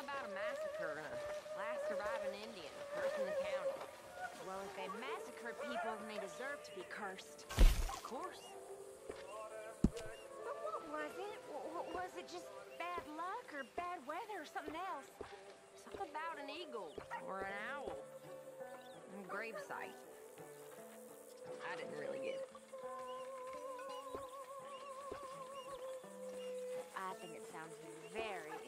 About a massacre and a last surviving Indian cursing the county. Well, if they massacred people, then they deserve to be cursed. Of course. But what was it? W was it just bad luck or bad weather or something else? Something about an eagle or an owl. Gravesite. I didn't really get it. I think it sounds very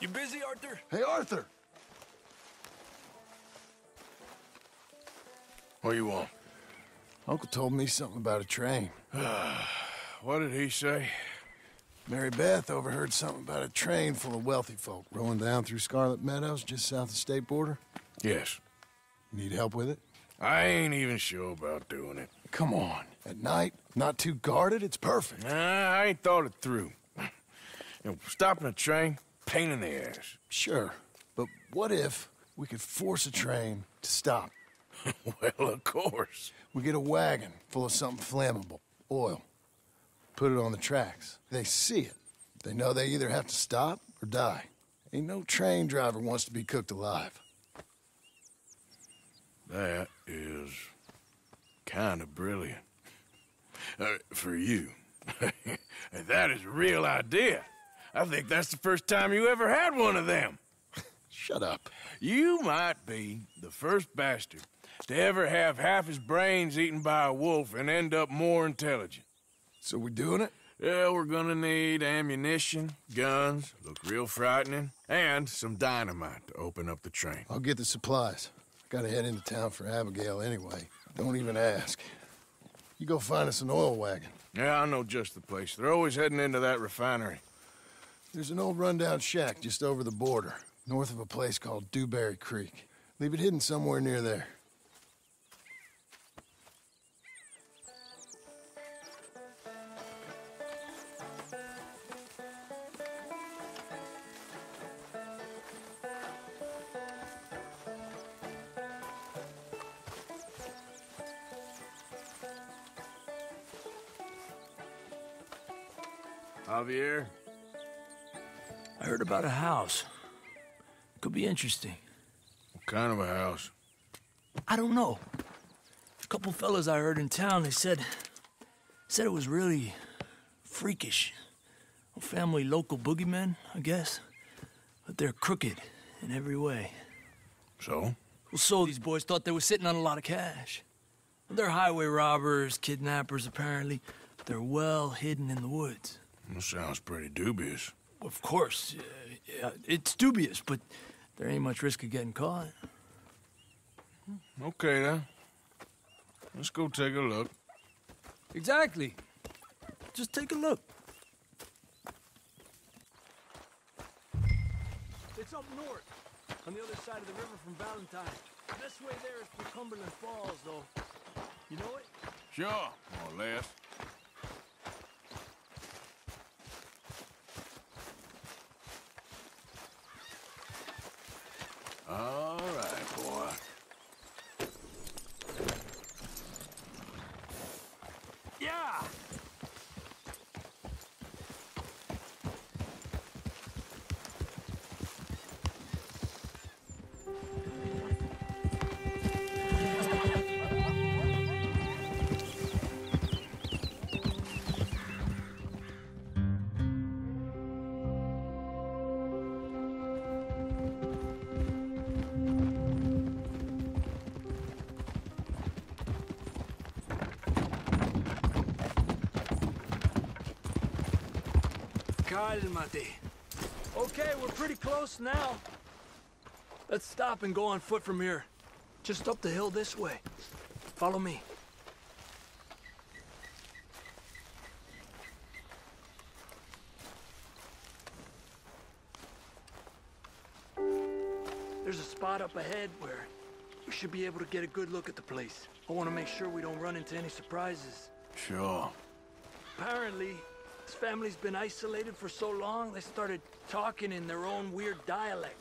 You busy, Arthur? Hey, Arthur! What do you want? Uncle told me something about a train. What did he say? Mary Beth overheard something about a train full of wealthy folk rolling down through Scarlett Meadows just south of the state border. Yes. Need help with it? I ain't even sure about doing it. Come on. At night, not too guarded, it's perfect. Nah, I ain't thought it through. You know, stopping a train, pain in the ass. Sure. But what if we could force a train to stop? well, of course. We get a wagon full of something flammable, oil. Put it on the tracks. They see it. They know they either have to stop or die. Ain't no train driver wants to be cooked alive. That is kind of brilliant. Uh, for you. that is a real idea. I think that's the first time you ever had one of them. Shut up. You might be the first bastard to ever have half his brains eaten by a wolf and end up more intelligent. So we're doing it? Yeah, we're gonna need ammunition, guns, look real frightening, and some dynamite to open up the train. I'll get the supplies. I Gotta head into town for Abigail anyway. Don't even ask. You go find us an oil wagon. Yeah, I know just the place. They're always heading into that refinery. There's an old rundown shack just over the border, north of a place called Dewberry Creek. Leave it hidden somewhere near there. Javier? I heard about a house. Could be interesting. What kind of a house? I don't know. A couple fellas I heard in town, they said... Said it was really... freakish. A family local boogeymen, I guess. But they're crooked in every way. So? Well, so these boys thought they were sitting on a lot of cash. They're highway robbers, kidnappers, apparently. They're well hidden in the woods. That sounds pretty dubious. Of course, uh, yeah, it's dubious, but there ain't much risk of getting caught. Okay, then. Let's go take a look. Exactly. Just take a look. It's up north, on the other side of the river from Valentine. Best way there is through Cumberland Falls, though. You know it? Sure, more or less. Cálmate. Okay, we're pretty close now. Let's stop and go on foot from here. Just up the hill this way. Follow me. There's a spot up ahead where we should be able to get a good look at the place. I want to make sure we don't run into any surprises. Sure. Apparently, family's been isolated for so long, they started talking in their own weird dialect.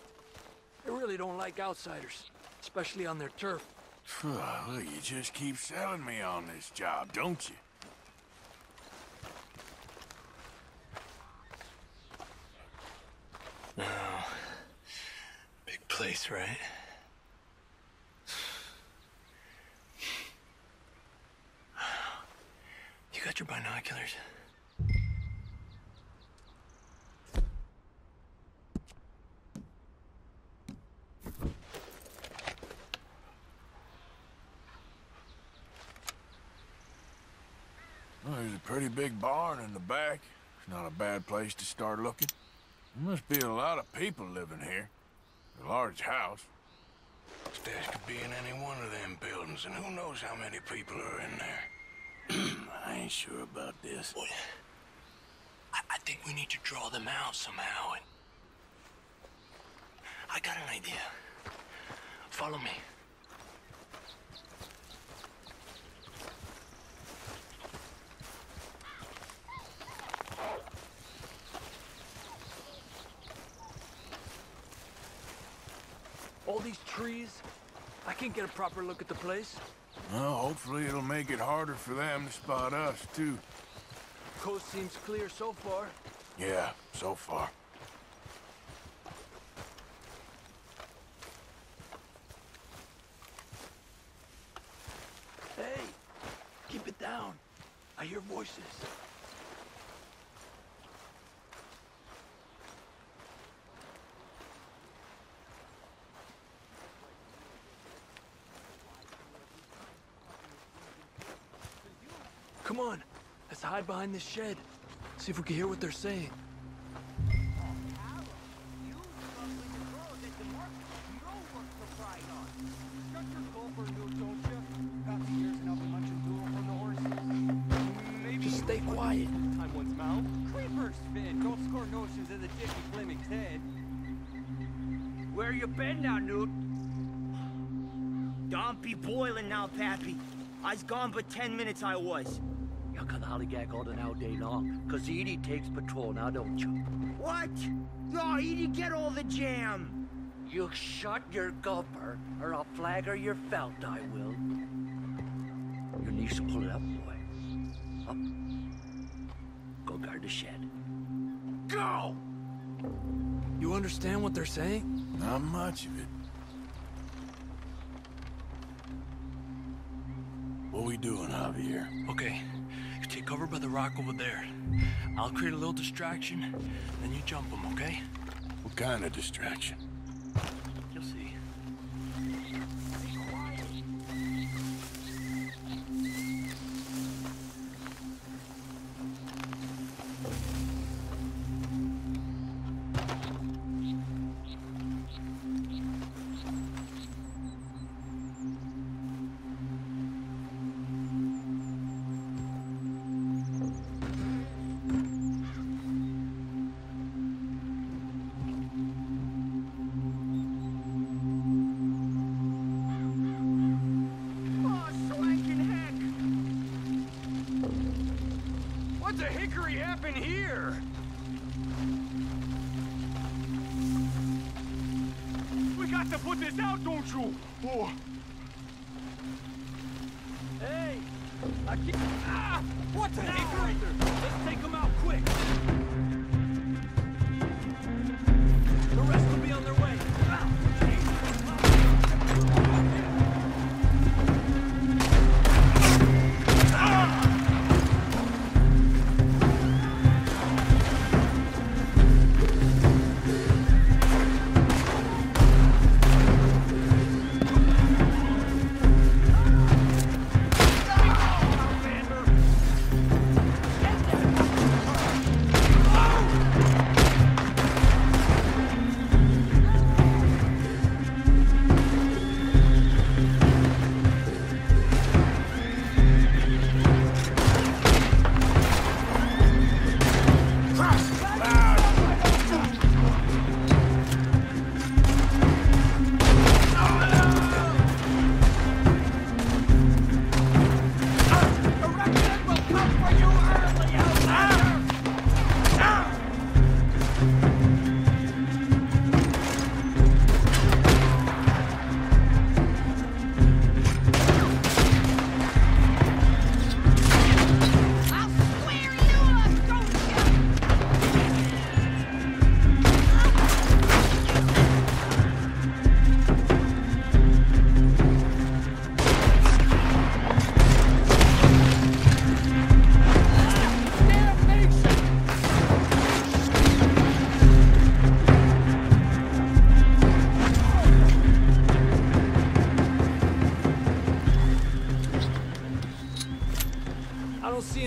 They really don't like outsiders, especially on their turf. Look, you just keep selling me on this job, don't you? Big place, right? You got your binoculars? Pretty big barn in the back. It's not a bad place to start looking. There must be a lot of people living here. A large house. Stash could be in any one of them buildings, and who knows how many people are in there. I ain't sure about this. Boy, I, I think we need to draw them out somehow. And I got an idea. Follow me. All these trees, I can't get a proper look at the place. Well, hopefully it'll make it harder for them to spot us, too. Coast seems clear so far. Yeah, so far. Hey, keep it down. I hear voices. Come on, let's hide behind this shed. See if we can hear what they're saying. Just stay quiet. Time once mouth. Creepers, Finn. Don't score notions of the Jiffy Fleming's head. Where you been now, Newt? Don't be boiling now, Pappy. I's gone but ten minutes I was. You can hollygag all the now day long, cause Edie takes patrol now, don't you? What? No, you didn't get all the jam. You shut your gulper, or I'll flagger your felt, I will. Your niece will pull it up, boy. Up. Go guard the shed. Go! You understand what they're saying? Not much of it. What we doing, Javier? Okay, you take cover by the rock over there. I'll create a little distraction, then you jump them, okay? What kind of distraction? What the hickory happened here? We got to put this out, don't you? Oh. Hey! I can't. Ah! What the hickory? Let's take them out quick!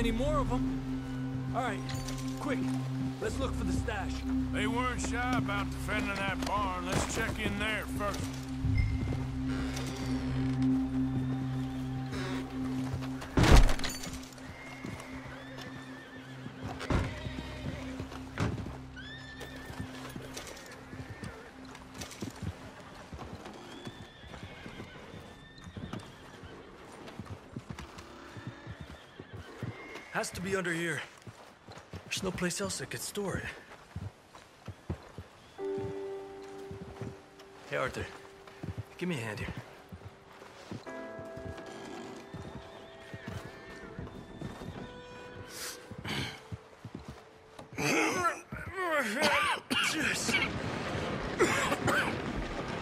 Any more of them. All right, quick. Let's look for the stash. They weren't shy about defending that barn. Let's check in there first. Has to be under here. There's no place else that could store it. Hey, Arthur. Give me a hand here.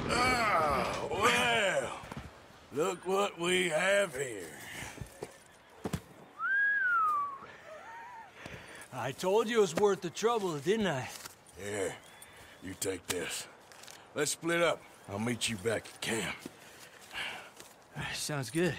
Ah, well, look what we have here. I told you it was worth the trouble, didn't I? Yeah, you take this. Let's split up. I'll meet you back at camp. Sounds good.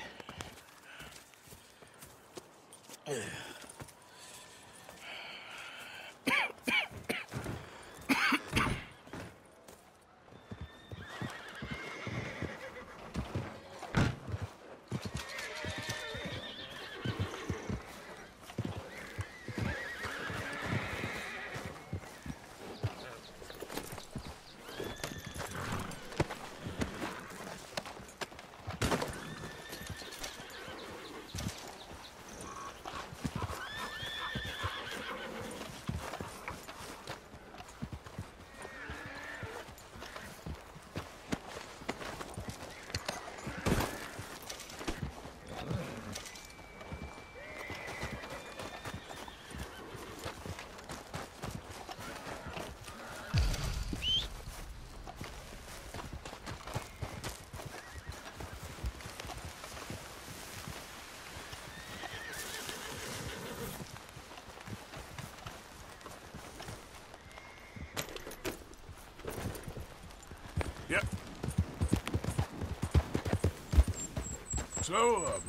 Uh,